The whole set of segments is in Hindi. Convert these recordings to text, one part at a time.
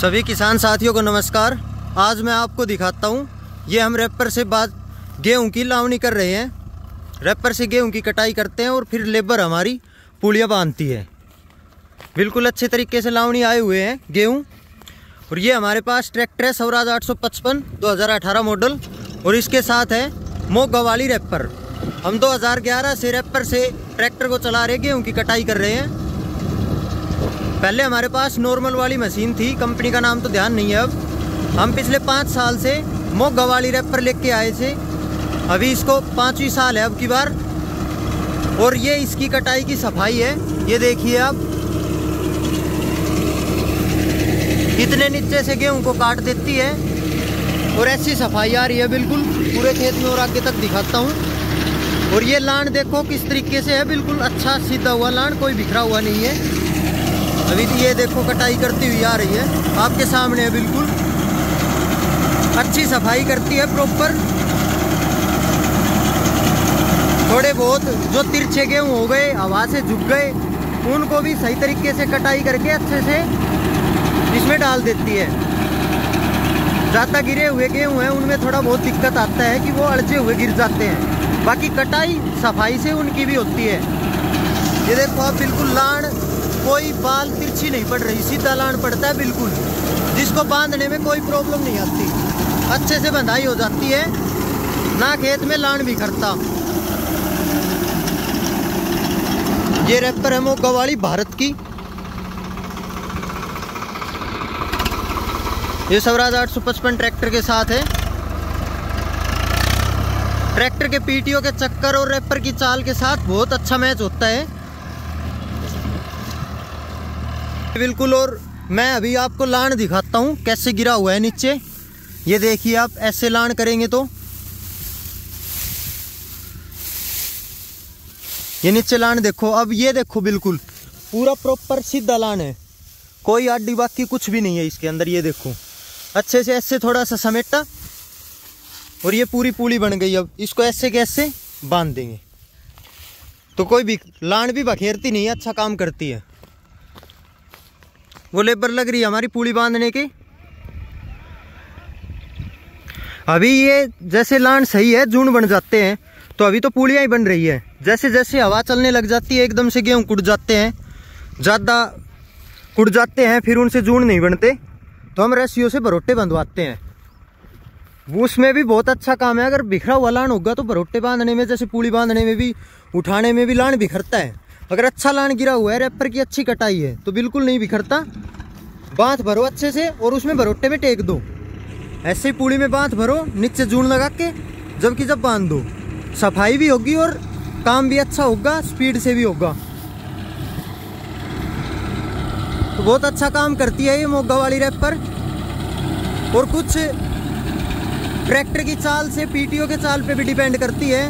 सभी किसान साथियों को नमस्कार। आज मैं आपको दिखाता हूँ, ये हम रैपर से बाद गेहूँ की लावनी कर रहे हैं। रैपर से गेहूँ की कटाई करते हैं और फिर लेबर हमारी पुलिया बांधती है। बिल्कुल अच्छे तरीके से लावनी आए हुए हैं गेहूँ। और ये हमारे पास ट्रैक्टर है स्वराज आठ सौ पचपन, दो हज़ार अठारह मॉडल। और इसके साथ है मोग गवाली रैपर। हम 2011 से रैपर से ट्रैक्टर को चला रहे गेहूँ की कटाई कर रहे हैं। पहले हमारे पास नॉर्मल वाली मशीन थी कंपनी का नाम तो ध्यान नहीं है अब। हम पिछले पाँच साल से मोगा वाली रैपर लेके आए थे। अभी इसको पाँचवीं साल है अब की बार। और ये इसकी कटाई की सफ़ाई है। ये देखिए आप। कितने नीचे से गेहूँ को काट देती है। और ऐसी सफ़ाई आ रही है बिल्कुल। पूरे खेत में और आगे तक दिखाता हूँ। और ये लान देखो किस तरीके से है। बिल्कुल अच्छा सीधा हुआ लान, कोई बिखरा हुआ नहीं है। अभी तो ये देखो कटाई करती हुई आ रही है। आपके सामने है बिल्कुल। अच्छी सफ़ाई करती है प्रॉपर थोड़े बहुत जो तिरछे गेहूँ हो गए, हवा से झुक गए, उनको भी सही तरीके से कटाई करके अच्छे से इसमें डाल देती है। ज़्यादा गिरे हुए गेहूँ हैं, उनमें थोड़ा बहुत दिक्कत आता है कि वो अड़चे हुए गिर जाते हैं। बाकी कटाई सफ़ाई से उनकी भी होती है। ये देखो आप बिल्कुल लाड़ कोई बाल तिरछी नहीं पड़ रही, सीधा लान पड़ता है बिल्कुल। जिसको बांधने में कोई प्रॉब्लम नहीं आती। अच्छे से बंधाई हो जाती है। ना खेत में लान भी करता। ये रैपर है मोगा वाली भारत की। ये स्वराज आठ सौ पचपन ट्रैक्टर के साथ है। ट्रैक्टर के पीटीओ के चक्कर और रैपर की चाल के साथ बहुत अच्छा मैच होता है। बिल्कुल, और मैं अभी आपको लान दिखाता हूँ, कैसे गिरा हुआ है नीचे। ये देखिए आप, ऐसे लान करेंगे तो। ये नीचे लान देखो, अब ये देखो बिल्कुल, पूरा प्रॉपर सीधा लान है। कोई आडी बाकी कुछ भी नहीं है इसके अंदर, ये देखो। अच्छे से, ऐसे थोड़ा सा समेटा, और ये पूरी पूली बन गई। अब इसको ऐसे कैसे बाँध देंगे। तो कोई भी, लान भी बखेरती नहीं है अच्छा काम करती है। वो लेबर लग रही है हमारी पूली बांधने की। अभी ये जैसे लान सही है, जून बन जाते हैं तो अभी तो पुलियाँ ही बन रही है। जैसे जैसे हवा चलने लग जाती है, एकदम से गेहूँ कुट जाते हैं, ज़्यादा कुट जाते हैं, फिर उनसे जून नहीं बनते तो हम रस्सियों से भरोटे बंधवाते हैं। वो उसमें भी बहुत अच्छा काम है, अगर बिखरा हुआ लान होगा तो भरोटे बांधने में, जैसे पूली बांधने में भी, उठाने में भी लान बिखरता है। अगर अच्छा लान गिरा हुआ है रैपर की अच्छी कटाई है तो बिल्कुल नहीं बिखरता। बाँध भरो अच्छे से और उसमें भरोटे में टेक दो। ऐसे ही पूड़ी में बाँध भरो, नीचे जून लगा के, जबकि जब बाँध दो। सफ़ाई भी होगी और काम भी अच्छा होगा स्पीड से भी होगा। तो बहुत अच्छा काम करती है ये मोगा वाली रैपर और कुछ ट्रैक्टर की चाल से पीटीओ के चाल पे भी डिपेंड करती है।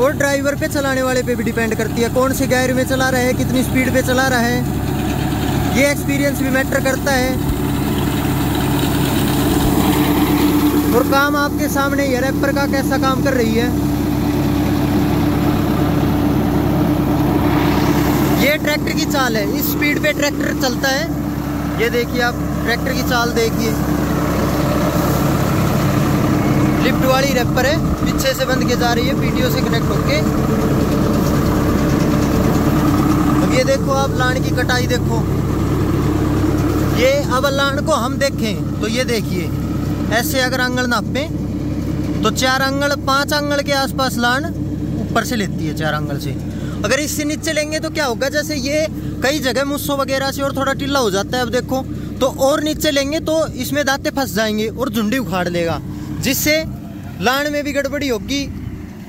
और ड्राइवर पे चलाने वाले पे भी डिपेंड करती है कौन से गैर में चला रहा है, कितनी स्पीड पे चला रहा है। ये एक्सपीरियंस भी मैटर करता है। और काम आपके सामने ये रैपर का कैसा काम कर रही है। ये ट्रैक्टर की चाल है, इस स्पीड पे ट्रैक्टर चलता है। ये देखिए आप ट्रैक्टर की चाल देखिए। लिफ्ट वाली रैपर है, पीछे से बंद के जा रही है, पीटीओ से कनेक्ट होके। अब ये देखो आप लाण की कटाई देखो। ये अब लाण को हम देखें तो ये देखिए, ऐसे अगर आंगल नापे तो चार आंगल पाँच आंगल के आसपास लाण ऊपर से लेती है चार आंगल से। अगर इससे नीचे लेंगे तो क्या होगा, जैसे ये कई जगह मुस्सो वगैरह से और थोड़ा टिल्ला हो जाता है अब देखो तो और नीचे लेंगे तो इसमें दांते फंस जाएँगे और झुंडी उखाड़ लेगा। जिससे लाण में भी गड़बड़ी होगी,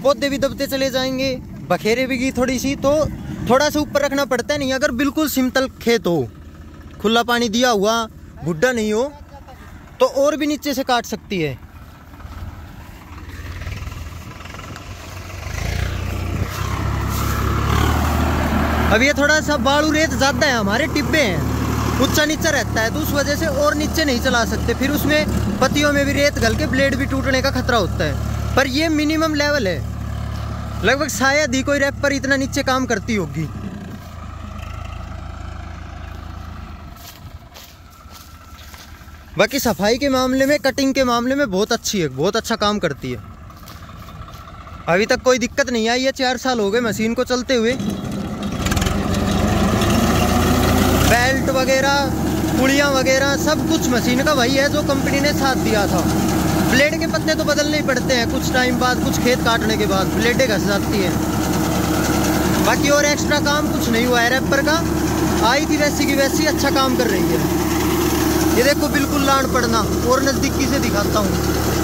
पौधे भी दबते चले जाएँगे, बखेरे भी थोड़ी सी तो थोड़ा सा ऊपर रखना पड़ता है नहीं। अगर बिल्कुल सिंपल खेत हो, खुला पानी दिया हुआ बुढ़ा नहीं हो तो और भी नीचे से काट सकती है। अब ये थोड़ा सा बालू रेत ज़्यादा है, हमारे टिब्बे हैं। ऊँचा नीचा रहता है तो उस वजह से और नीचे नहीं चला सकते। फिर उसमें पतियों में भी रेत गल के ब्लेड भी टूटने का खतरा होता है। पर ये मिनिमम लेवल है। लगभग शायद ही कोई रैप पर इतना नीचे काम करती होगी। बाकी सफ़ाई के मामले में कटिंग के मामले में बहुत अच्छी है, बहुत अच्छा काम करती है। अभी तक कोई दिक्कत नहीं आई है, चार साल हो गए मशीन को चलते हुए। बेल्ट वगैरह पुड़ियाँ वगैरह, सब कुछ मशीन का वही है जो कंपनी ने साथ दिया था। ब्लेड के पत्ते तो बदलने ही पड़ते हैं कुछ टाइम बाद, कुछ खेत काटने के बाद। ब्लेडें घस जाती हैं। बाकी और एक्स्ट्रा काम कुछ नहीं हुआ है। रैपर का आई थी वैसी की वैसी अच्छा काम कर रही है। ये देखो, बिल्कुल लान पड़ना। और नज़दीकी से दिखाता हूँ।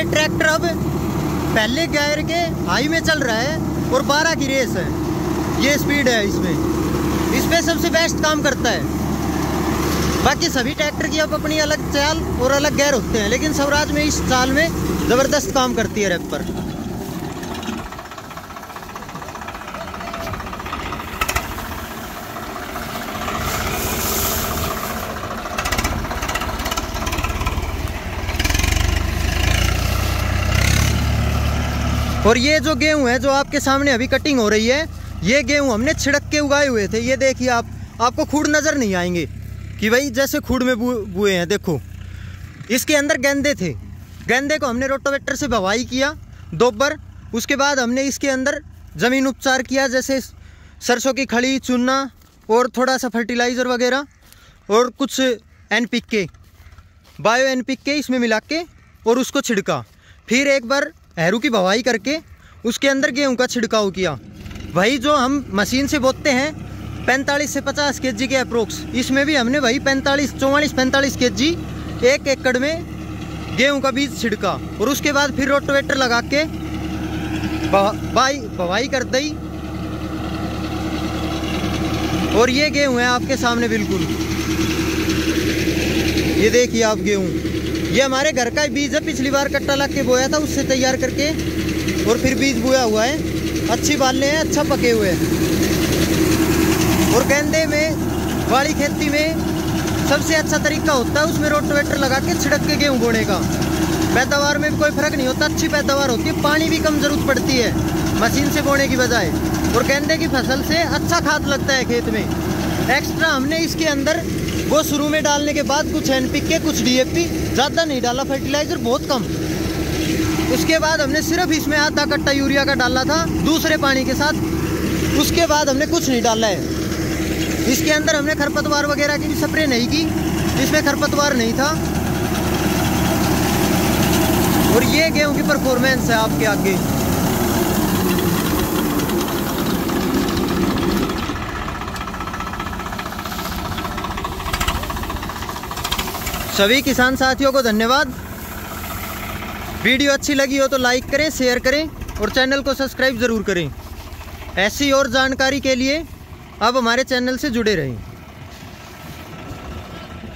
ट्रैक्टर अब पहले गायर के हाई में चल रहा है और 12 की रेस है। ये स्पीड है इसमें। इस पर सबसे बेस्ट काम करता है। बाकी सभी ट्रैक्टर की अब अपनी अलग चाल और अलग गैर होते हैं, लेकिन स्वराज में इस चाल में ज़बरदस्त काम करती है रैप पर। और ये जो गेहूँ है, जो आपके सामने अभी कटिंग हो रही है, ये गेहूँ हमने छिड़क के उगाए हुए थे। ये देखिए आप, आपको खूड नज़र नहीं आएँगे कि भाई जैसे खूड में बुए हैं, देखो। इसके अंदर गेंदे थे। गेंदे को हमने रोटोवेटर से बवाई किया दोबर उसके बाद हमने इसके अंदर ज़मीन उपचार किया, जैसे सरसों की खड़ी, चुना और थोड़ा सा फर्टिलाइज़र वगैरह और कुछ एन के बायो एन के इसमें मिला के और उसको छिड़का। फिर एक बार हरू की भवाई करके उसके अंदर गेहूँ का छिड़काव किया। वही जो हम मशीन से बोते हैं, पैंतालीस से पचास के जी के अप्रोक्स। इसमें भी हमने वही पैंतालीस, चौवालीस, पैंतालीस के जी एक एकड़ में गेहूँ का बीज छिड़का। और उसके बाद फिर रोटोवेटर लगा के बाई, भवाई कर दी और ये गेहूँ है आपके सामने बिल्कुल। ये देखिए आप गेहूँ। ये हमारे घर का ही बीज है, पिछली बार कट्टा ला के बोया था, उससे तैयार करके, और फिर बीज बोया हुआ है। अच्छी बालें हैं अच्छा पके हुए हैं। और गेंदे में वाली खेती में सबसे अच्छा तरीका होता है, उसमें रोटोवेटर लगा के छिड़क के गेहूँ बोने का। पैदावार में कोई फ़र्क नहीं होता, अच्छी पैदावार होती है, पानी भी कम ज़रूरत पड़ती है, मशीन से बोने की बजाय। और गेंदे की फ़सल से अच्छा खाद लगता है खेत में। एक्स्ट्रा हमने इसके अंदर वो शुरू में डालने के बाद कुछ एन के कुछ डीएपी ज़्यादा नहीं डाला फर्टिलाइज़र बहुत कम। उसके बाद हमने सिर्फ़ इसमें आधा कट्टा यूरिया का डाला था, दूसरे पानी के साथ। उसके बाद हमने कुछ नहीं डाला है। इसके अंदर हमने खरपतवार वगैरह की भी स्प्रे नहीं की, इसमें खरपतवार नहीं था। और ये गेहूँ की परफॉर्मेंस है आपके आगे। सभी किसान साथियों को धन्यवाद। वीडियो अच्छी लगी हो तो लाइक करें, शेयर करें और चैनल को सब्सक्राइब ज़रूर करें। ऐसी और जानकारी के लिए अब हमारे चैनल से जुड़े रहें।